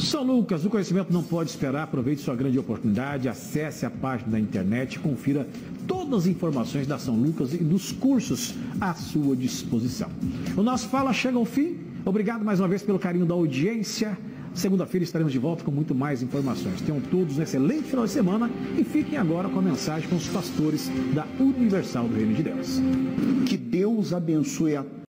São Lucas, o conhecimento não pode esperar. Aproveite sua grande oportunidade. Acesse a página da internet confira todas as informações da São Lucas e dos cursos à sua disposição. O nosso Fala chega ao fim. Obrigado mais uma vez pelo carinho da audiência. Segunda-feira estaremos de volta com muito mais informações. Tenham todos um excelente final de semana e fiquem agora com a mensagem com os pastores da Universal do Reino de Deus. Que Deus abençoe a